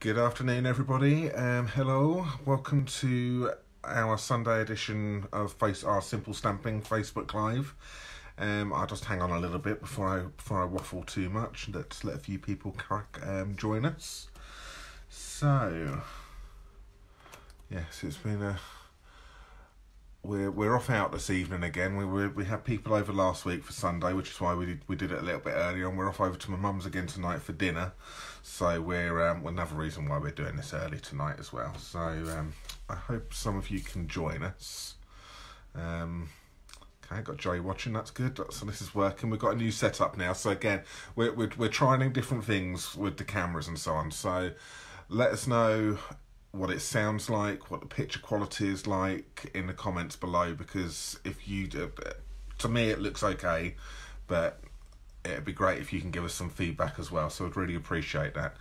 Good afternoon, everybody. Um, hello, welcome to our Sunday edition of Face Our Simple Stamping Facebook Live. Um, I'll just hang on a little bit before I before I waffle too much. Let's let a few people crack, um, join us. So, yes, it's been a we're we're off out this evening again. We we we had people over last week for Sunday, which is why we did we did it a little bit earlier, and we're off over to my mum's again tonight for dinner. So we're um, another reason why we're doing this early tonight as well. So um, I hope some of you can join us. Um, okay, got Joey watching. That's good. So this is working. We've got a new setup now. So again, we're we're we're trying different things with the cameras and so on. So let us know what it sounds like, what the picture quality is like in the comments below. Because if you, to me, it looks okay, but it'd be great if you can give us some feedback as well. So I'd really appreciate that.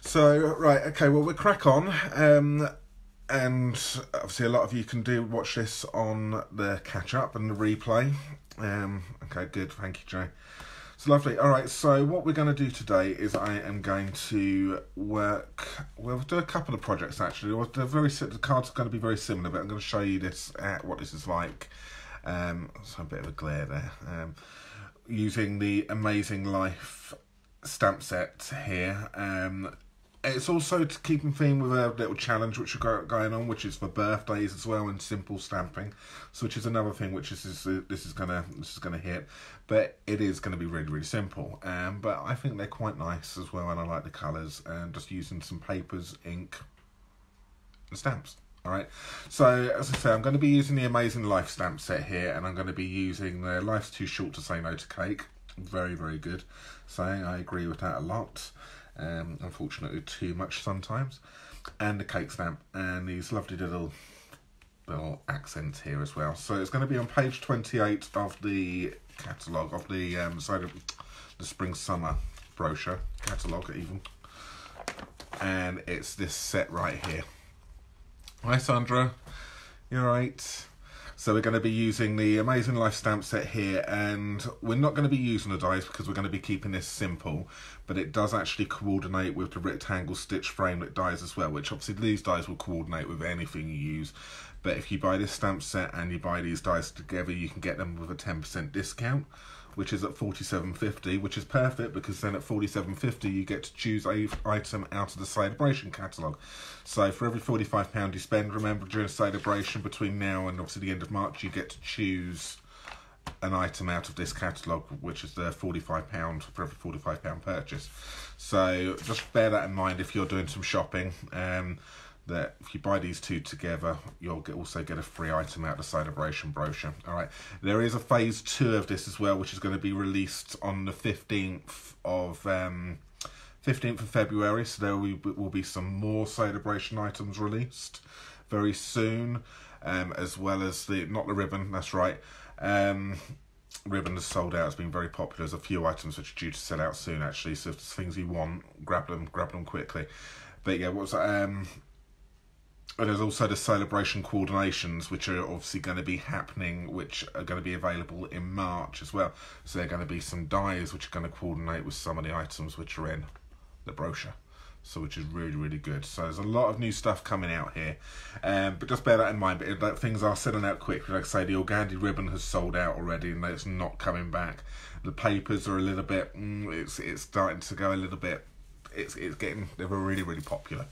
So right, okay, well we'll crack on. Um, and obviously a lot of you can do watch this on the catch up and the replay. Um, okay, good. Thank you, Jay. It's lovely. All right, so what we're going to do today is I am going to work. We'll do a couple of projects actually. They're very the cards are going to be very similar, but I'm going to show you this uh, what this is like. Um, so a bit of a glare there. Um, using the Amazing Life stamp set here. Um, it's also to keep in theme with a little challenge which are going on, which is for birthdays as well and simple stamping. So, which is another thing which is, is this is gonna this is gonna hit, but it is gonna be really really simple. Um, but I think they're quite nice as well, and I like the colours and just using some papers, ink, and stamps. All right, so as I say, I'm going to be using the Amazing Life stamp set here, and I'm going to be using the Life's Too Short to Say No to Cake. Very, very good. So I agree with that a lot um, unfortunately too much sometimes, and the cake stamp, and these lovely little little accents here as well. So it's going to be on page 28 of the catalogue, of the um, side of the spring summer brochure, catalogue even, and it's this set right here. Hi Sandra, you're right. So we're going to be using the Amazing Life stamp set here and we're not going to be using the dies because we're going to be keeping this simple but it does actually coordinate with the rectangle stitch framelit dies as well which obviously these dies will coordinate with anything you use. But if you buy this stamp set and you buy these dies together you can get them with a 10% discount which is at 47.50 which is perfect because then at 47.50 you get to choose a item out of the celebration catalogue. So for every 45 pound you spend remember during celebration between now and obviously the end of march you get to choose an item out of this catalogue which is the 45 pound for every 45 pound purchase. So just bear that in mind if you're doing some shopping. Um, that if you buy these two together, you'll get, also get a free item out of the celebration brochure. All right, there is a phase two of this as well, which is going to be released on the fifteenth of um, fifteenth of February. So there will be, will be some more celebration items released very soon, um, as well as the not the ribbon. That's right. Um, ribbon has sold out. It's been very popular. There's a few items which are due to sell out soon, actually. So if there's things you want, grab them, grab them quickly. But yeah, what's? Um, and there's also the celebration coordinations, which are obviously going to be happening, which are going to be available in March as well. So there are going to be some dies which are going to coordinate with some of the items which are in the brochure. So which is really really good. So there's a lot of new stuff coming out here, um, but just bear that in mind. But that things are selling out quick. Like I say, the Organdy ribbon has sold out already, and it's not coming back. The papers are a little bit. Mm, it's it's starting to go a little bit. It's it's getting. They're really really popular.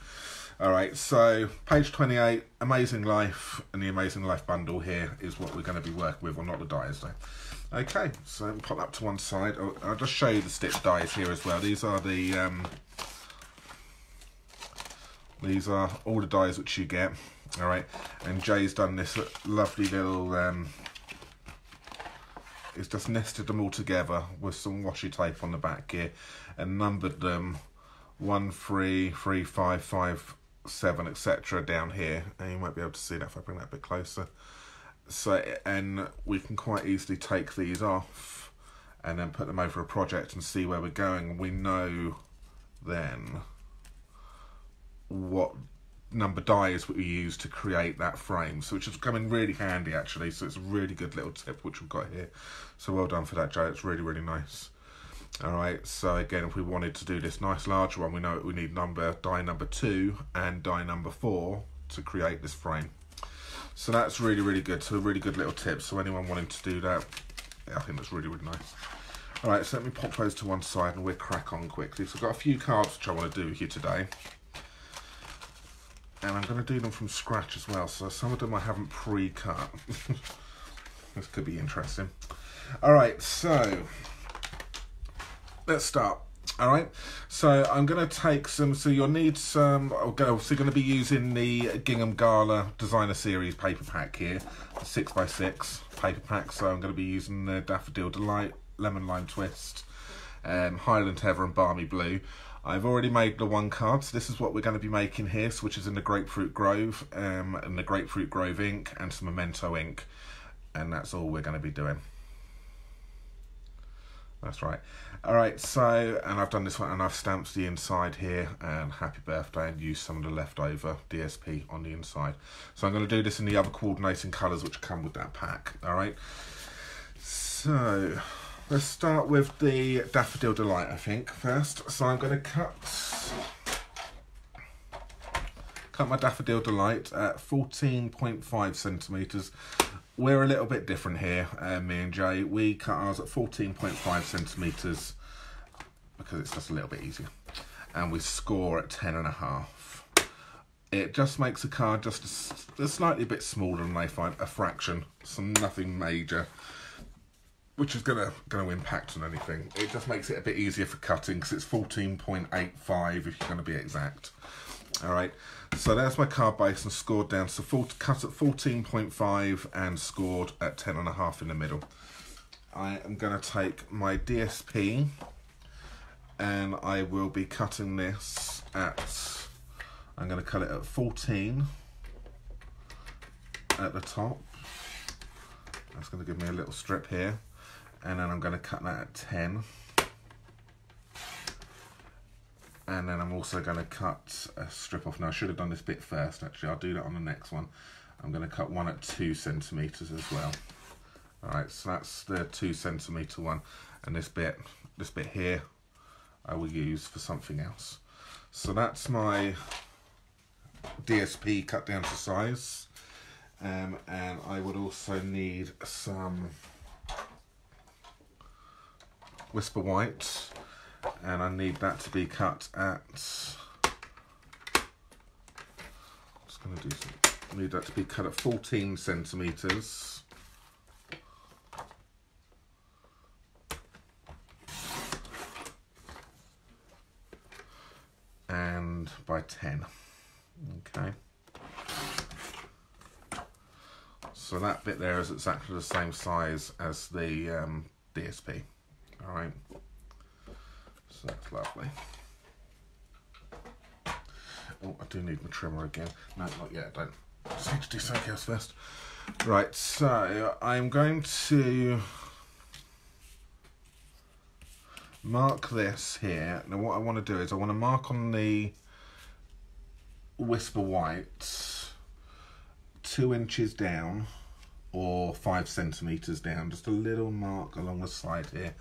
All right, so page 28, Amazing Life, and the Amazing Life bundle here is what we're going to be working with, or not the dies though. Okay, so we pop that up to one side. I'll, I'll, just show you the stitch dies here as well. These are the um, these are all the dies which you get. All right, and Jay's done this lovely little. Um, it's just nested them all together with some washi tape on the back here, and numbered them one, three, three, five, five, seven, etc. down here, and you might be able to see that if I bring that a bit closer. So, and we can quite easily take these off and then put them over a project and see where we're going. We know then what number die is what we use to create that frame, so which is coming really handy actually. So it's a really good little tip which we've got here. So well done for that, Joe. It's really really nice. All right, so again, if we wanted to do this nice large one, we know we need number die number two and die number four to create this frame. So that's really, really good. So a really good little tip. So anyone wanting to do that, yeah, I think that's really, really nice. All right, so let me pop those to one side and we'll crack on quickly. So I've got a few cards which I want to do with you today. And I'm going to do them from scratch as well. So some of them I haven't pre-cut. this could be interesting. All right, so let's start. All right, so I'm going to take some. So you'll need some. Oh, go. So you're going to be using the Gingham Gala Designer Series paper pack here, six by six paper pack. So I'm going to be using the Daffodil Delight, Lemon Lime Twist, um, Highland Heather, and Balmy Blue. I've already made the one card, so this is what we're going to be making here, so which is in the Grapefruit Grove, um, and the Grapefruit Grove ink, and some Memento ink, and that's all we're going to be doing. That's right. All right, so, and I've done this one, and I've stamped the inside here, and happy birthday, and used some of the leftover DSP on the inside. So I'm going to do this in the other coordinating colours which come with that pack, all right? So, let's start with the Daffodil Delight, I think, first. So I'm going to cut cut my Daffodil Delight at 14.5 centimetres we're a little bit different here, uh, me and Jay. We cut ours at 14.5 centimetres because it's just a little bit easier. And we score at 10 and a half. It just makes the card just a, a slightly bit smaller than they find, a fraction, so nothing major, which is gonna gonna impact on anything. It just makes it a bit easier for cutting because it's 14.85 if you're gonna be exact. All right, so there's my card base and scored down. So full, cut at 14.5 and scored at 10.5 in the middle. I am going to take my DSP and I will be cutting this at, I'm going to cut it at 14 at the top. That's going to give me a little strip here. And then I'm going to cut that at 10 and then I'm also going to cut a strip off. Now I should have done this bit first actually, I'll do that on the next one. I'm going to cut one at two centimetres as well. Alright, so that's the two centimetre one and this bit, this bit here I will use for something else. So that's my DSP cut down to size um, and I would also need some Whisper White and I need that to be cut at I'm just going to do some need that to be cut at 14 centimeters. And by 10 okay. So that bit there is exactly the same size as the um, DSP all right so that's lovely. Oh, I do need my trimmer again. No, not yet. I don't. Need to do something else first. Right, so I'm going to mark this here. Now what I want to do is I want to mark on the Whisper White two inches down or five centimeters down, just a little mark along the side here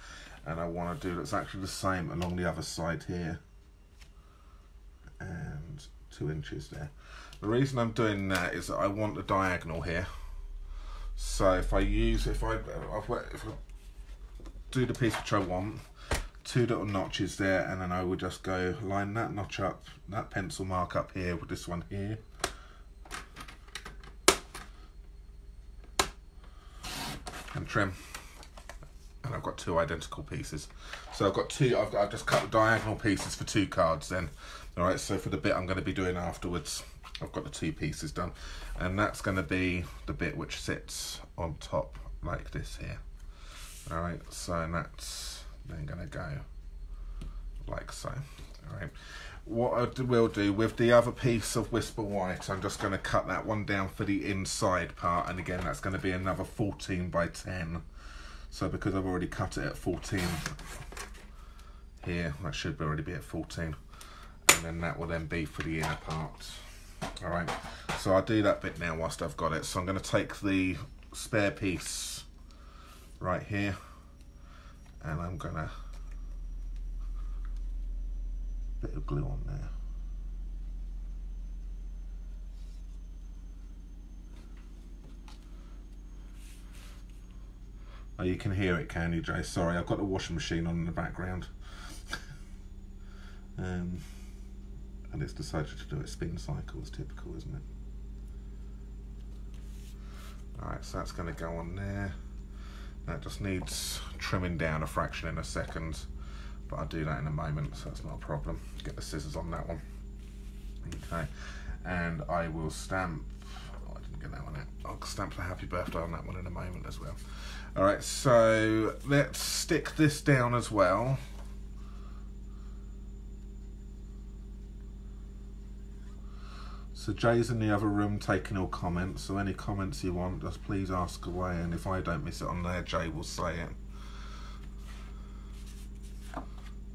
and I want to do that's actually the same along the other side here. And two inches there. The reason I'm doing that is that I want the diagonal here. So if I use if I, if I do the piece which I want two little notches there and then I would just go line that notch up that pencil mark up here with this one here. And trim and I've got two identical pieces. So I've got two, I've, I've just cut the diagonal pieces for two cards then. All right, so for the bit I'm going to be doing afterwards, I've got the two pieces done. And that's going to be the bit which sits on top like this here. All right, so that's then going to go like so. All right. What I will do with the other piece of Whisper White, I'm just going to cut that one down for the inside part. And again, that's going to be another 14 by 10 so because I've already cut it at 14 here, that should already be at 14. And then that will then be for the inner part. All right, so I'll do that bit now whilst I've got it. So I'm gonna take the spare piece right here and I'm gonna, bit of glue on there. Oh, you can hear it, can you, Jay? Sorry, I've got the washing machine on in the background. um, and it's decided to do a spin cycle, it's typical, isn't it? Alright, so that's going to go on there. That just needs trimming down a fraction in a second, but I'll do that in a moment, so that's not a problem. Get the scissors on that one. Okay, and I will stamp, get that one out. I'll stamp the happy birthday on that one in a moment as well. All right, so let's stick this down as well. So Jay's in the other room taking all comments, so any comments you want, just please ask away, and if I don't miss it on there, Jay will say it.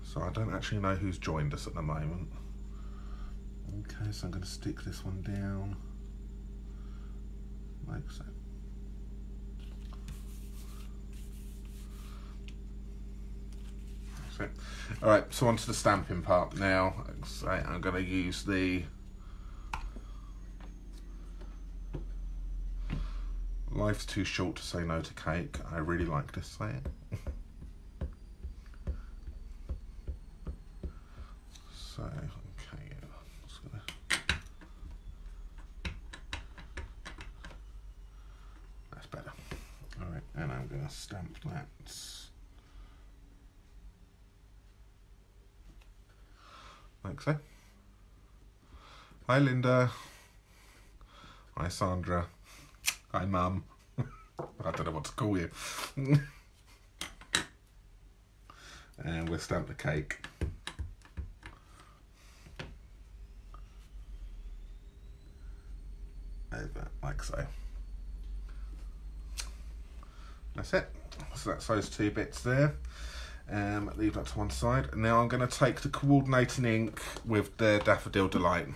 So I don't actually know who's joined us at the moment. Okay, so I'm going to stick this one down, like so. All right, so on to the stamping part now. I'm going to use the Life's too short to say no to cake. I really like this say it. so, okay, gonna... That's better. Alright, and I'm going to stamp that. like so. Hi Linda. Hi Sandra. Hi Mum. I don't know what to call you. and we'll stamp the cake. Over like so. That's it. So that's those two bits there. Um, leave that to one side. Now I'm going to take the coordinating ink with the Daffodil Delight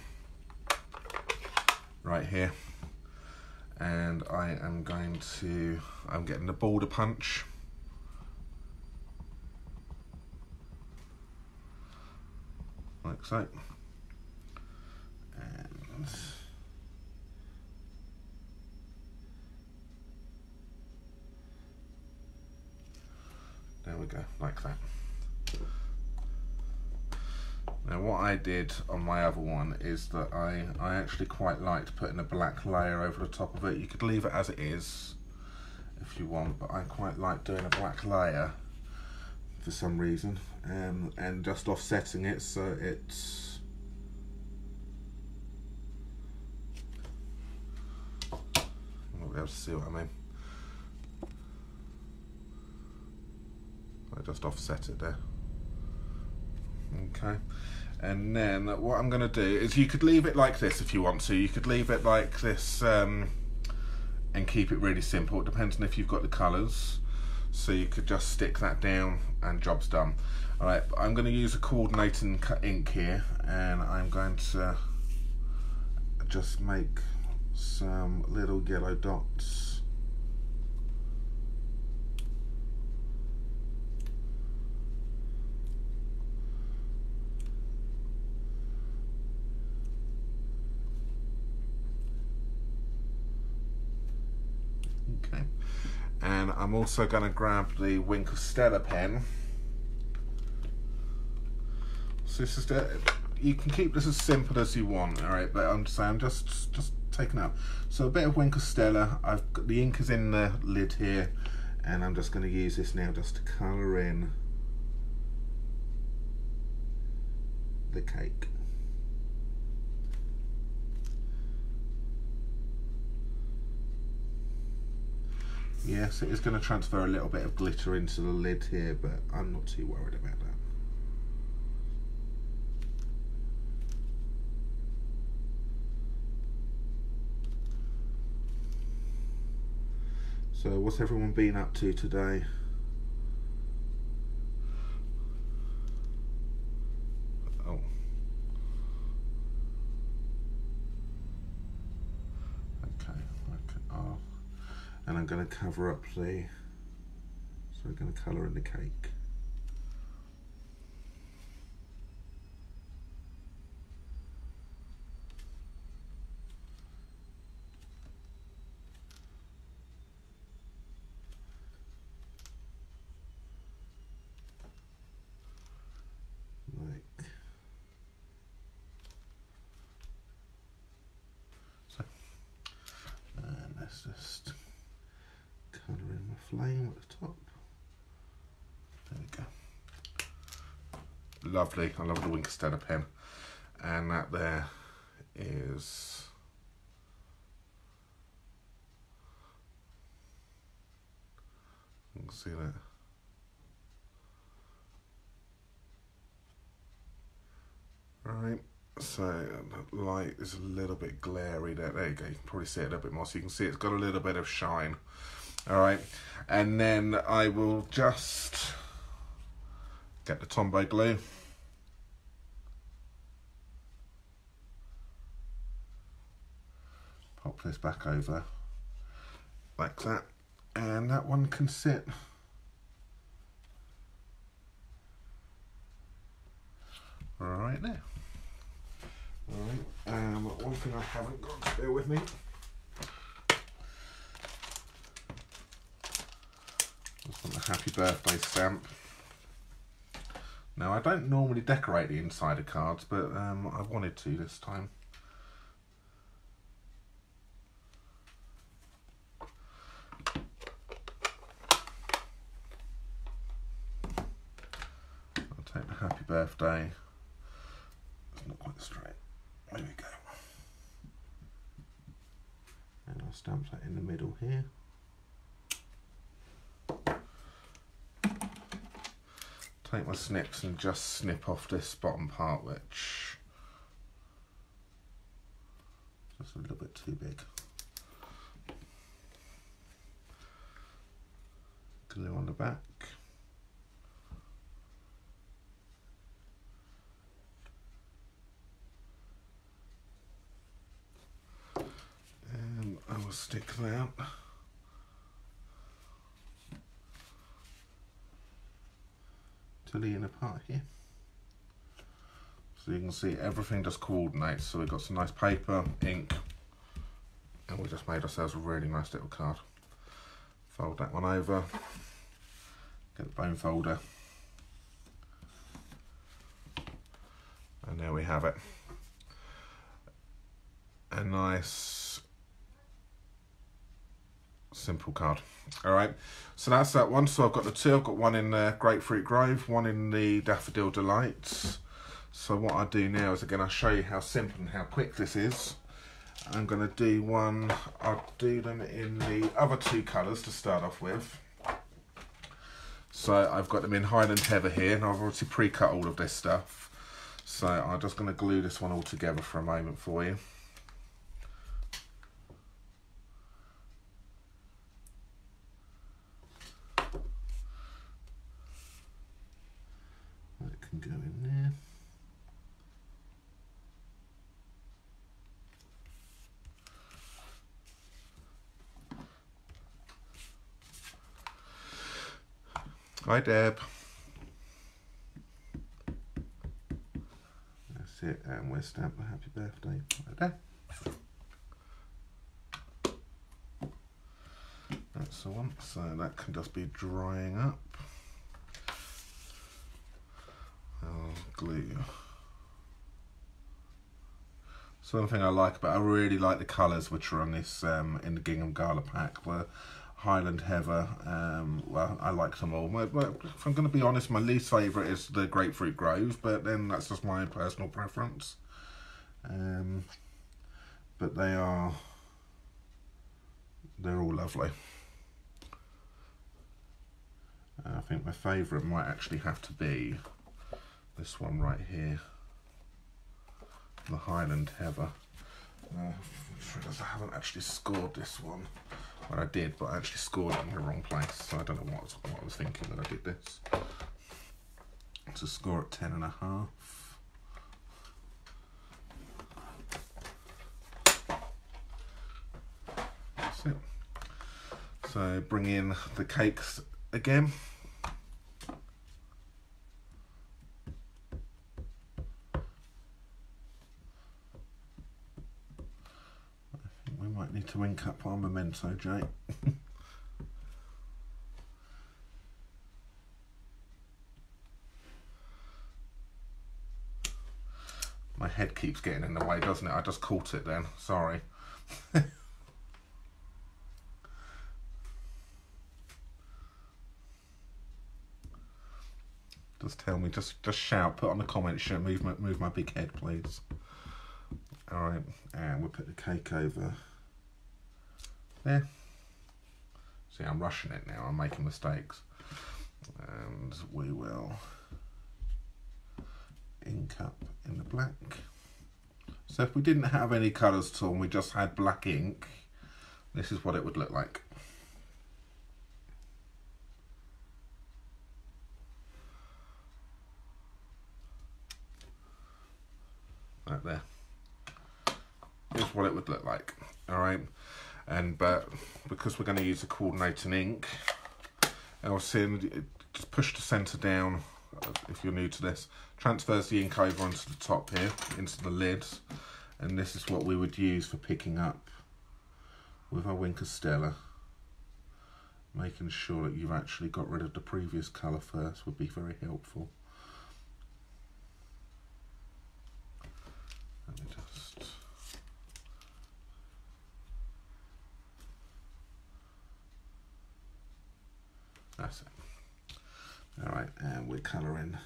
right here. And I am going to, I'm getting the border punch. Like so. We go, like that. Now what I did on my other one is that I, I actually quite liked putting a black layer over the top of it. You could leave it as it is if you want, but I quite like doing a black layer for some reason um, and just offsetting it so it's I'll be able to see what I mean. Just offset it there. Okay. And then what I'm going to do is you could leave it like this if you want to. You could leave it like this um, and keep it really simple. It depends on if you've got the colours. So you could just stick that down and job's done. Alright, I'm going to use a coordinating ink here and I'm going to just make some little yellow dots and I'm also going to grab the Wink of Stella pen. So this is the, you can keep this as simple as you want, all right? But I'm just saying, I'm just just taking out. So a bit of Wink of Stella. I've got the ink is in the lid here, and I'm just going to use this now just to colour in the cake. Yes, it is going to transfer a little bit of glitter into the lid here, but I'm not too worried about that. So what's everyone been up to today? Going to cover up the, so we're going to colour in the cake. just colour in my flame at the top. There we go. Lovely. I love the Wink pen. And that there is you can see that. Right so the light is a little bit glary there. There you go you can probably see it a little bit more. So you can see it's got a little bit of shine. All right and then I will just get the Tombow glue pop this back over like that and that one can sit. Right there. Right um, one thing I haven't got to bear with me. Just want a happy birthday stamp now I don't normally decorate the inside of cards but um, I wanted to this time birthday. It's not quite straight. There we go. And I'll stamp that in the middle here. Take my snips and just snip off this bottom part which just a little bit too big. Glue on the back. Um, will stick that. To the inner part here. So you can see everything just coordinates. So we've got some nice paper, ink, and we just made ourselves a really nice little card. Fold that one over, get the bone folder, and there we have it. A nice simple card. All right, so that's that one. So I've got the two. I've got one in the Grapefruit Grove, one in the Daffodil Delights. So what I do now is again, I'll show you how simple and how quick this is. I'm going to do one, I'll do them in the other two colours to start off with. So I've got them in Highland Heather here, and I've already pre-cut all of this stuff. So I'm just going to glue this one all together for a moment for you. can go in there. Hi Deb. That's it, and we're stamped a happy birthday right there. That's the one, so that can just be drying up. glue. So one thing I like about, I really like the colours which are on this um, in the Gingham Gala pack. Were Highland Heather. Um, well, I like them all. My, my, if I'm going to be honest, my least favourite is the Grapefruit Grove, but then that's just my personal preference. Um, but they are, they're all lovely. I think my favourite might actually have to be this one right here, the Highland Heather. Uh, I haven't actually scored this one. Well, I did, but I actually scored it in the wrong place, so I don't know what, what I was thinking when I did this. To score at ten and a half. So bring in the cakes again. Win cup up memento, Jake. My head keeps getting in the way, doesn't it? I just caught it then. Sorry. just tell me, just just shout, put on the comment, show, move my, move my big head, please. All right, and we'll put the cake over there. See, I'm rushing it now, I'm making mistakes. And we will ink up in the black. So if we didn't have any colours at all and we just had black ink, this is what it would look like. Right there. Here's what it would look like. Alright. And but because we're going to use a coordinating ink, see just push the centre down uh, if you're new to this. Transfers the ink over onto the top here, into the lids. And this is what we would use for picking up with our Wink of Stella. Making sure that you've actually got rid of the previous colour first would be very helpful. Let me just... That's it. Alright, and we're colouring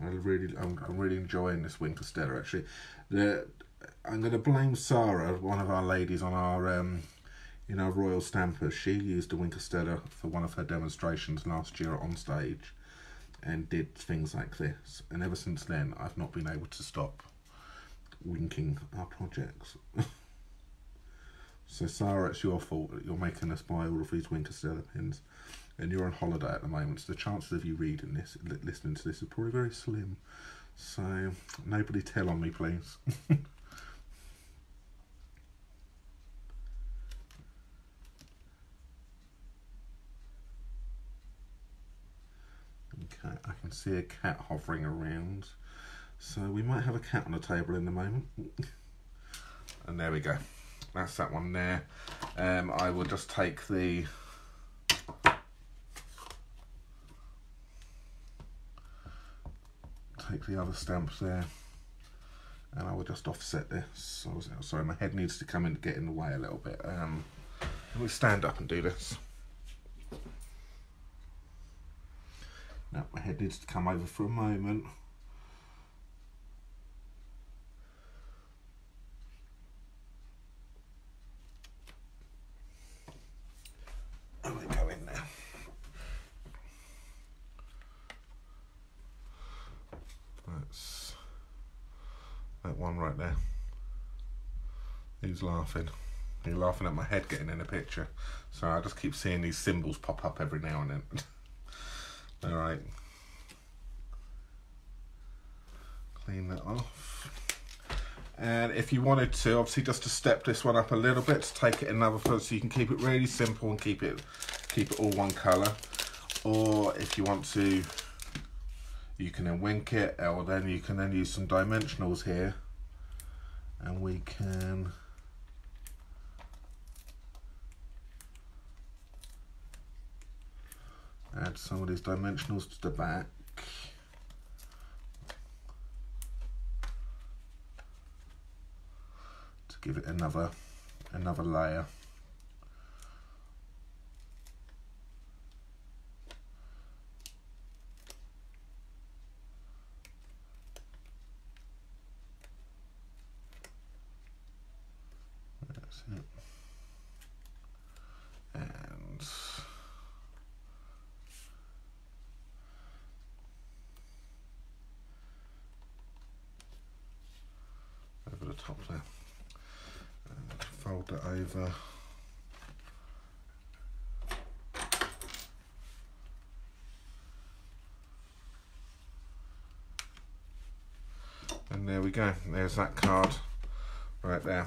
I really, I'm, I'm really enjoying this Wink of Stella. Actually, the I'm going to blame Sarah, one of our ladies on our, um, in our Royal Stampers. She used a Wink of Stella for one of her demonstrations last year on stage, and did things like this. And ever since then, I've not been able to stop winking our projects. so Sarah, it's your fault that you're making us buy all of these Wink of Stella pins and you're on holiday at the moment, so the chances of you reading this, listening to this, are probably very slim. So, nobody tell on me, please. okay, I can see a cat hovering around. So we might have a cat on the table in a moment. and there we go. That's that one there. Um, I will just take the take the other stamps there and I will just offset this. So, sorry, my head needs to come in to get in the way a little bit. Um, let me stand up and do this. Now, my head needs to come over for a moment. Oh, and we go in there. That's that one right there. He's laughing. He's laughing at my head getting in a picture. So I just keep seeing these symbols pop up every now and then. Alright. Clean that off. And if you wanted to, obviously just to step this one up a little bit to take it another foot so you can keep it really simple and keep it keep it all one colour. Or if you want to you can then wink it or then you can then use some dimensionals here and we can add some of these dimensionals to the back. To give it another another layer top there. And fold it over. And there we go, there's that card right there.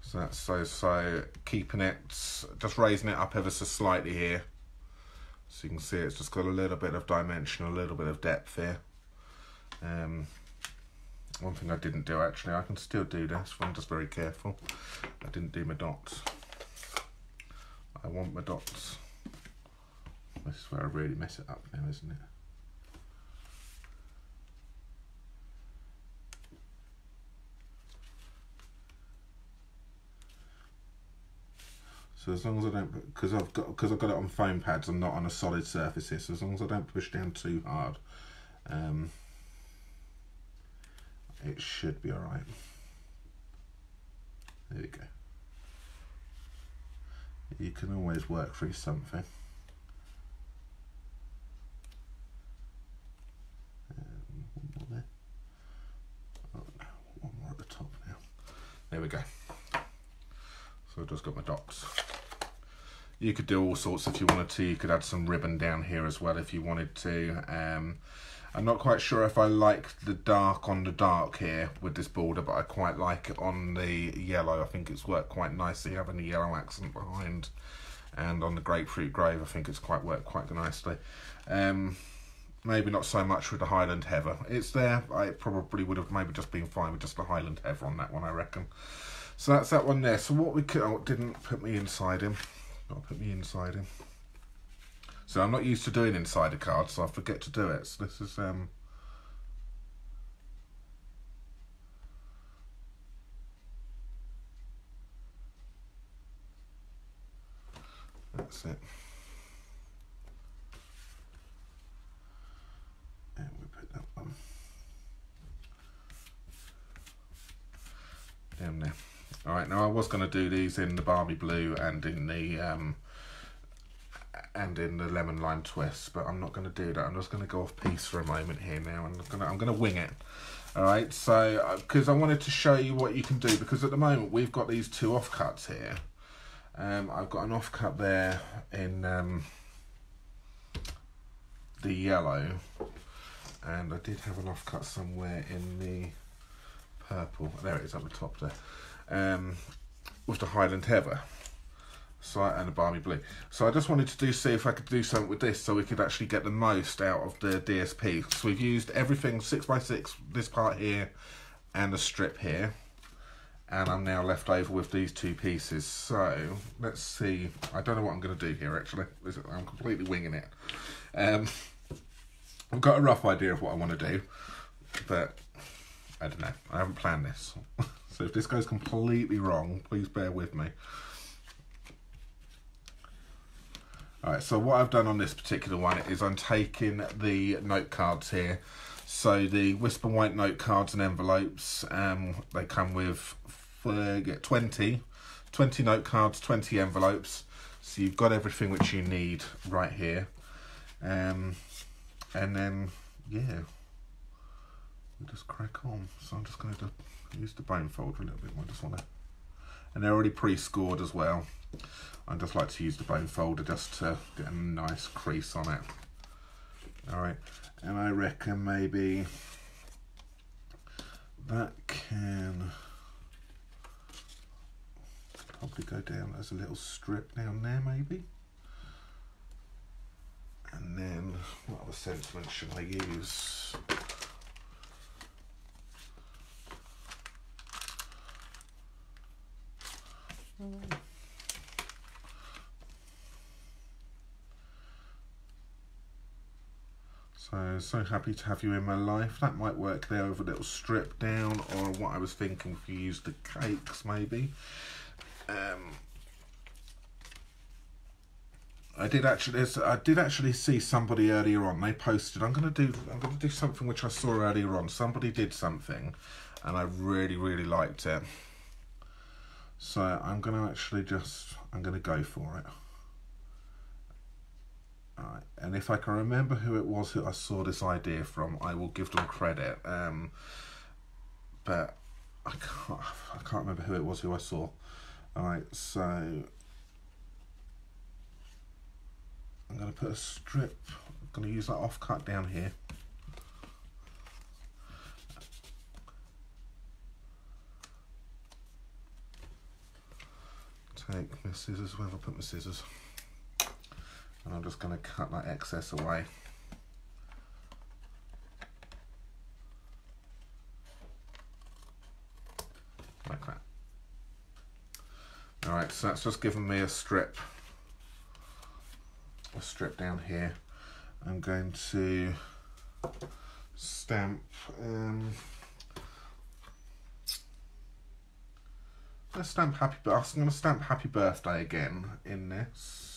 So that's so, so keeping it, just raising it up ever so slightly here. So you can see it's just got a little bit of dimension, a little bit of depth here. Um, one thing I didn't do actually, I can still do this, I'm just very careful. I didn't do my dots. I I want my dots. This is where I really mess it up now, isn't it? So as long as I don't, because I've got because I've got it on foam pads, I'm not on a solid surface here. So as long as I don't push down too hard, um, it should be all right. There we go. You can always work through something. There we go. So I've just got my dots. You could do all sorts if you wanted to. You could add some ribbon down here as well if you wanted to. Um, I'm not quite sure if I like the dark on the dark here with this border, but I quite like it on the yellow. I think it's worked quite nicely having the yellow accent behind. And on the grapefruit grove, I think it's quite worked quite nicely. Um, maybe not so much with the Highland Heather. It's there. I probably would have maybe just been fine with just the Highland Heather on that one, I reckon. So that's that one there. So what we could, oh, didn't put me inside him. Not put me inside him. So I'm not used to doing insider cards, so I forget to do it. So this is um. That's it. And we put that one down there. All right, now I was going to do these in the Balmy blue and in the um, and in the lemon lime twist, but I'm not going to do that. I'm just going to go off piece for a moment here now, I'm going to I'm going to wing it. All right, so because uh, I wanted to show you what you can do, because at the moment we've got these two offcuts here. Um, I've got an offcut there in um, the yellow, and I did have an offcut somewhere in the purple. There it is at the top there, um, with the Highland Heather so and a balmy blue. So I just wanted to do see if I could do something with this so we could actually get the most out of the DSP. So we've used everything 6x6, this part here and the strip here. And I'm now left over with these two pieces. So let's see. I don't know what I'm going to do here actually. I'm completely winging it. Um, I've got a rough idea of what I want to do. But I don't know. I haven't planned this. so if this goes completely wrong, please bear with me. Alright, so what I've done on this particular one is I'm taking the note cards here. So the Whisper White note cards and envelopes, um, they come with uh, 20, 20 note cards, 20 envelopes. So you've got everything which you need right here. Um, and then, yeah, we just crack on. So I'm just going to use the bone folder a little bit more. I just want to, and they're already pre-scored as well. I just like to use the bone folder just to get a nice crease on it. Alright, and I reckon maybe that can probably go down as a little strip down there maybe. And then what other sentiment should I use? Mm. So, happy to have you in my life. That might work there with a little strip down, or what I was thinking if you use the cakes, maybe. Um, I did actually, I did actually see somebody earlier on. They posted. I'm gonna do, I'm gonna do something which I saw earlier on. Somebody did something, and I really, really liked it. So I'm gonna actually just, I'm gonna go for it. Right. And if I can remember who it was who I saw this idea from, I will give them credit. Um, but I can't, I can't remember who it was who I saw. All right, so I'm going to put a strip. I'm going to use that off cut down here. Take my scissors. Where have I put my scissors? And I'm just going to cut that excess away. Like that. Alright, so that's just given me a strip a strip down here. I'm going to stamp. Um, let's stamp happy. I'm going to stamp happy birthday again in this.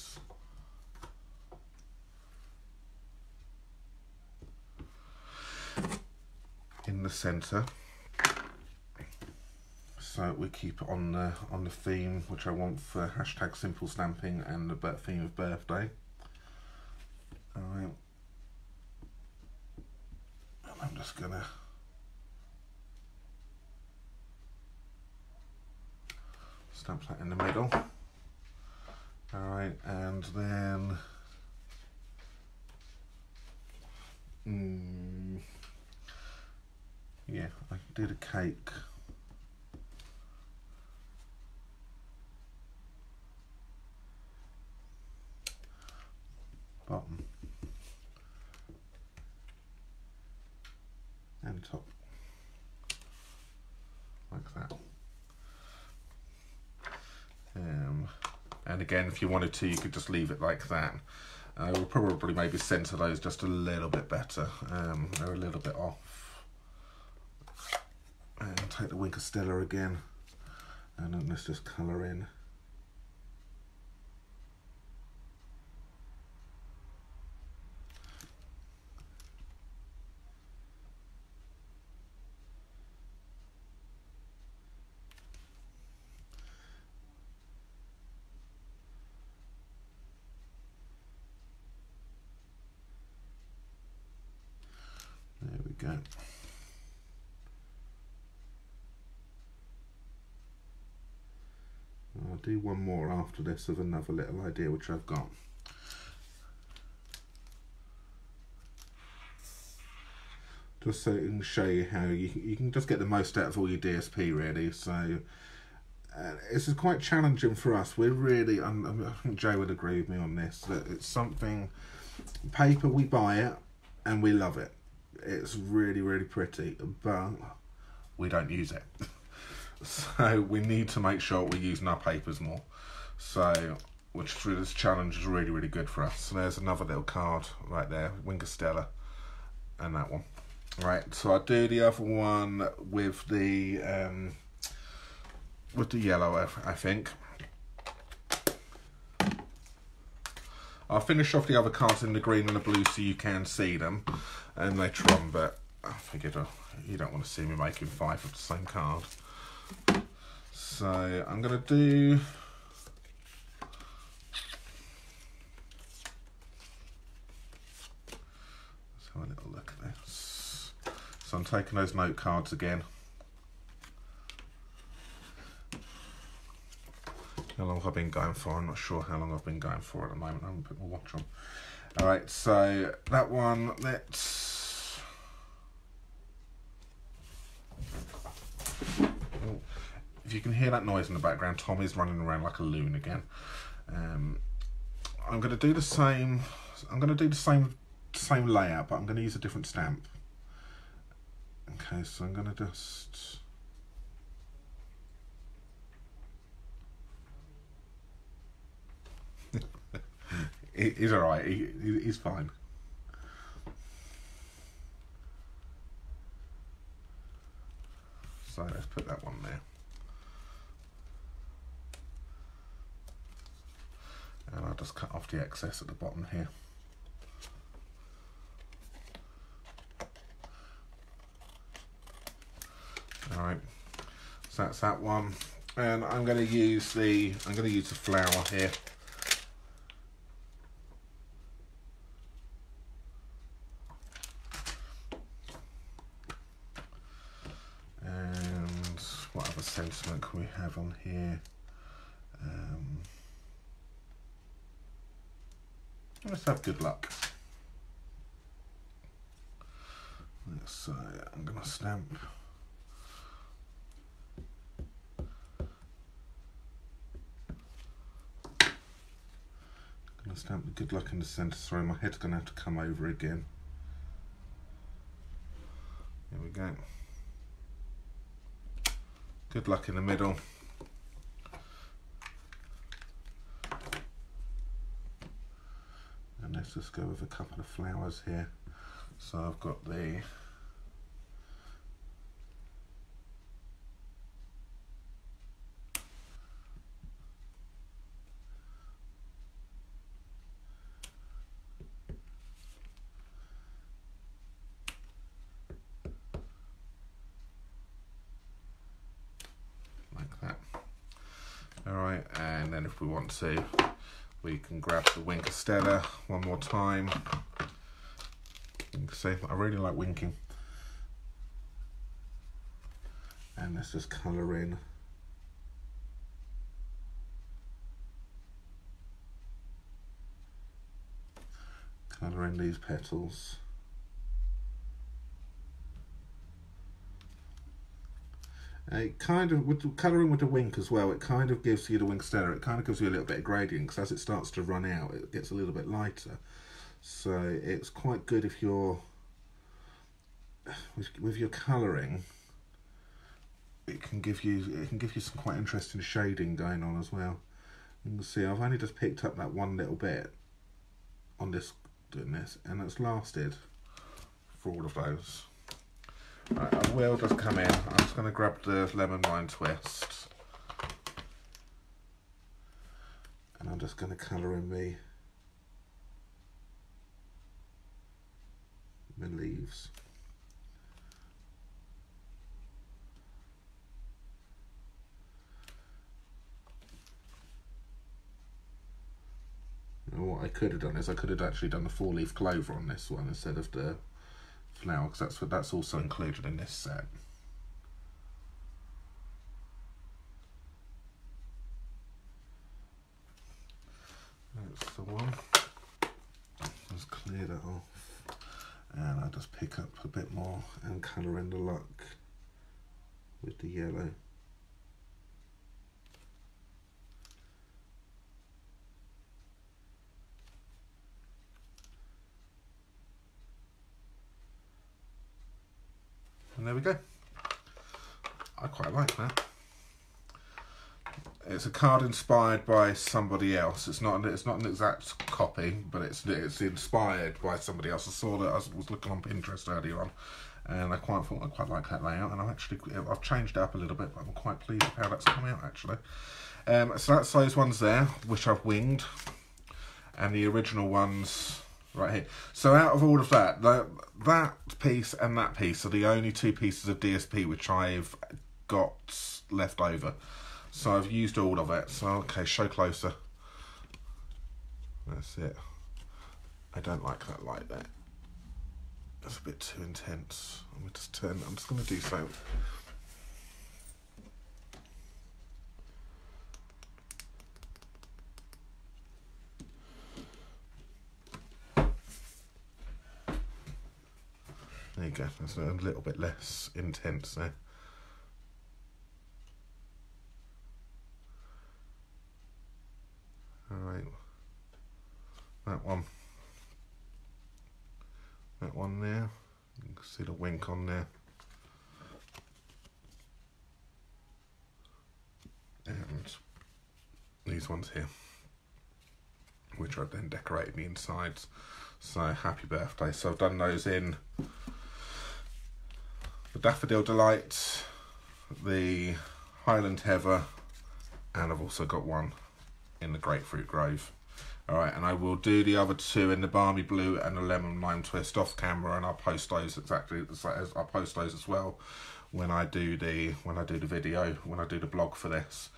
The centre so we keep on the on the theme which I want for hashtag simple stamping and the theme of birthday. Alright. And I'm just gonna stamp that in the middle. Alright, and then mm, yeah, I did a cake. Bottom. And top. Like that. Um, and again if you wanted to you could just leave it like that. I will probably maybe center those just a little bit better. Um, they're a little bit off take the Wink of Stella again. And let's just colour in go. I'll one more after this of another little idea which I've got. Just so it can show you how you, you can just get the most out of all your DSP really. So uh, this is quite challenging for us. We're really, um, I think Joe would agree with me on this, that it's something, paper we buy it and we love it it's really, really pretty, but we don't use it. so we need to make sure we're using our papers more. So, which through this challenge is really, really good for us. So there's another little card right there, Wink of Stella, and that one. Right, so I do the other one with the um, with the yellow, I think. I'll finish off the other cards in the green and the blue so you can see them and on, but I figured uh, you don't want to see me making five of the same card. So I'm going to do... Let's have a little look at this. So I'm taking those note cards again. How long have I been going for? I'm not sure how long I've been going for at the moment. I haven't put my watch on. All right, so that one, let's... If you can hear that noise in the background, Tommy's running around like a loon again. Um, I'm going to do the same. I'm going to do the same same layout, but I'm going to use a different stamp. Okay, so I'm going to just he's all right. He, he's fine. So let's put that one there. And I'll just cut off the excess at the bottom here. All right, so that's that one. And I'm going to use the I'm going to use the flower here. And what other sentiment can we have on here? Let's have good luck. So I'm going to stamp. going to stamp the good luck in the centre. Sorry, my head's going to have to come over again. Here we go. Good luck in the middle. let's just go with a couple of flowers here. So I've got the like that. All right, and then if we want to, we can grab the Wink Stella one more time. See, I really like winking. And let's just colour in. Colour in these petals. It kind of, with colouring with the wink as well, it kind of gives you the wink stella, it kind of gives you a little bit of gradient because as it starts to run out, it gets a little bit lighter. So it's quite good if you're, with, with your colouring, it can give you it can give you some quite interesting shading going on as well. You can see I've only just picked up that one little bit on this doing this, and it's lasted for all of those. Right, I will just come in. I'm just going to grab the lemon lime twist. And I'm just going to colour in me my leaves. And what I could have done is I could have actually done the four leaf clover on this one instead of the flower because that's what that's also included in this set. That's the one. Just clear that off. And I just pick up a bit more and colour in the luck with the yellow. There we go. I quite like that. It's a card inspired by somebody else. It's not it's not an exact copy, but it's it's inspired by somebody else. I saw that I was looking on Pinterest earlier on, and I quite thought I quite like that layout. And I've actually I've changed it up a little bit, but I'm quite pleased with how that's come out actually. Um, so that's those ones there, which I've winged, and the original ones right here. So out of all of that, that, that piece and that piece are the only two pieces of DSP which I've got left over. So I've used all of it. So, okay, show closer. That's it. I don't like that light there. That's a bit too intense. Me just turn, I'm just to do so. There you go, that's a little bit less intense there. Alright, that one. That one there, you can see the wink on there. And these ones here, which I've then decorated the insides. So happy birthday. So I've done those in the Daffodil Delight, the Highland Heather, and I've also got one in the Grapefruit Grove. Alright, and I will do the other two in the Balmy Blue and the Lemon Lime Twist off camera, and I'll post those exactly as I'll post those as well when I do the when I do the video, when I do the blog for this.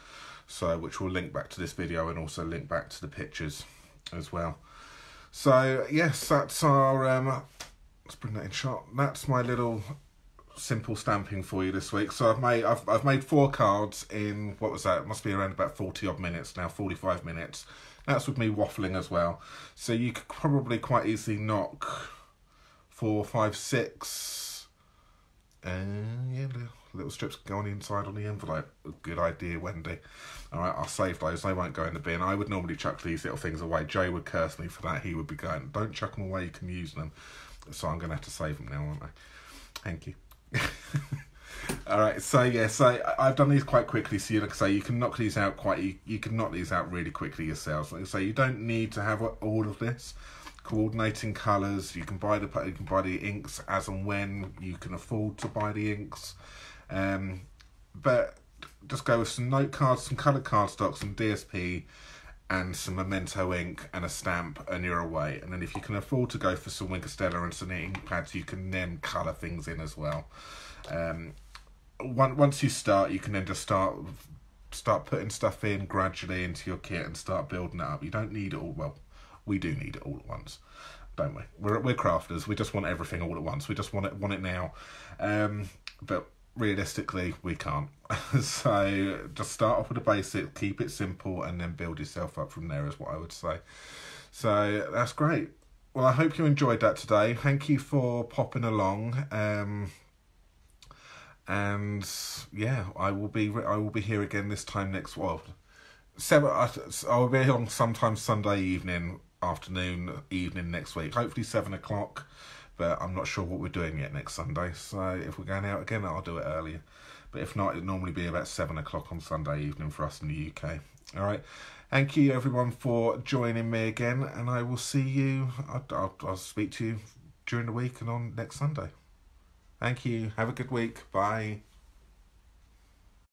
So which will link back to this video and also link back to the pictures as well. So yes, that's our um let's bring that in shot. That's my little simple stamping for you this week. So I've made I've I've made four cards in what was that? It must be around about forty odd minutes now, forty five minutes. That's with me waffling as well. So you could probably quite easily knock four, five, six, and yeah, little, little strips go on the inside on the envelope. Good idea, Wendy. All right, I'll save those. They won't go in the bin. I would normally chuck these little things away. Jay would curse me for that. He would be going, "Don't chuck them away. You can use them." So I'm going to have to save them now, aren't I? Thank you. All right, so yeah, so I've done these quite quickly. So you like say you can knock these out quite. You, you can knock these out really quickly yourselves. Like I say, you don't need to have all of this. coordinating colours. You can buy the you can buy the inks as and when you can afford to buy the inks. Um, but just go with some note cards, some coloured cardstock, some DSP, and some memento ink and a stamp, and you're away. And then if you can afford to go for some Wink of Stella and some ink pads, you can then colour things in as well. Um, once you start, you can then just start start putting stuff in gradually into your kit and start building it up. You don't need it all. Well, we do need it all at once, don't we? We're we're crafters. We just want everything all at once. We just want it want it now. Um, but realistically, we can't. so just start off with a basic, keep it simple, and then build yourself up from there. Is what I would say. So that's great. Well, I hope you enjoyed that today. Thank you for popping along. Um, and yeah, I will be I will be here again this time next well, seven. I, I will be on sometime Sunday evening, afternoon, evening next week. Hopefully seven o'clock, but I'm not sure what we're doing yet next Sunday. So if we're going out again, I'll do it earlier. But if not, it'll normally be about seven o'clock on Sunday evening for us in the UK. All right. Thank you everyone for joining me again, and I will see you. I'll, I'll, I'll speak to you during the week and on next Sunday. Thank you. Have a good week. Bye.